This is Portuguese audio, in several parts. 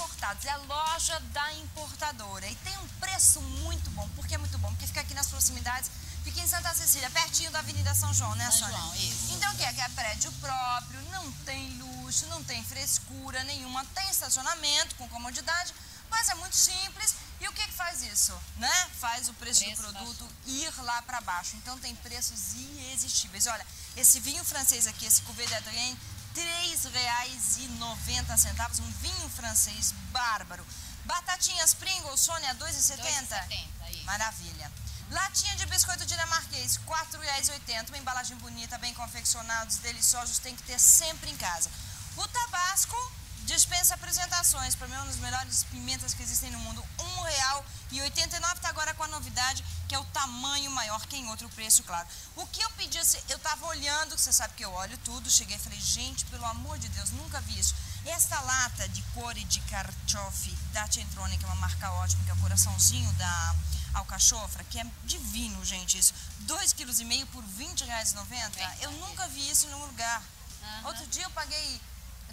Importados, é a loja da importadora. E tem um preço muito bom. Por que é muito bom? Porque fica aqui nas proximidades, fica em Santa Cecília, pertinho da Avenida São João, né, São Sônia? João, isso. Então o que é? Que é prédio próprio, não tem luxo, não tem frescura nenhuma, tem estacionamento com comodidade, mas é muito simples. E o que, que faz isso? Né? Faz o preço, Preço do produto ir lá para baixo. Então tem preços irresistíveis. Olha, esse vinho francês aqui, esse Cuvée d'Adrien, R$ 3,90. Um vinho francês bárbaro. Batatinhas Pringles, Sônia, R$ 2,70? 2,70, isso. Maravilha. Latinha de biscoito dinamarquês, R$ 4,80. Uma embalagem bonita, bem confeccionados, deliciosos, tem que ter sempre em casa. O Tabasco dispensa apresentações. Para mim, é uma das melhores pimentas que existem no mundo. R$ 1,89. Está agora com a novidade, que é o tamanho maior que em outro preço, claro. O que eu pedi, assim, eu estava olhando, você sabe que eu olho tudo, cheguei e falei, gente, pelo amor de Deus, nunca vi isso. Esta lata de core de carchofi da Centrone, que é uma marca ótima, que é o coraçãozinho da alcachofra, que é divino, gente, isso. 2,5 kg por R$ 20,90. Eu nunca vi isso em nenhum lugar. Aham. Outro dia eu paguei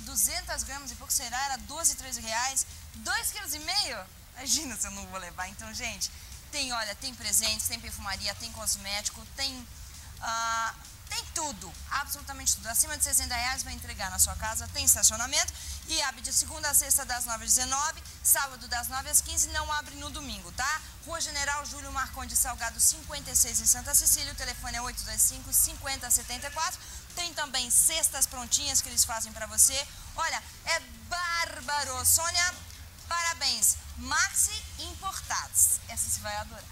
200 gramas e pouco será, era 12, 13 reais. 2,5 kg? Imagina se eu não vou levar. Então, gente, tem, olha, tem presentes, tem perfumaria, tem cosmético, tem... ah, tem tudo, absolutamente tudo. Acima de 60 reais vai entregar na sua casa, tem estacionamento e abre de segunda a sexta das 9 às 19, sábado das 9 às 15, não abre no domingo, tá? Rua General Júlio Marconde Salgado 56 em Santa Cecília, o telefone é 825 5074. Tem também cestas prontinhas que eles fazem pra você. Olha, é bárbaro. Sônia, parabéns. Maxi Importados. Essa você vai adorar.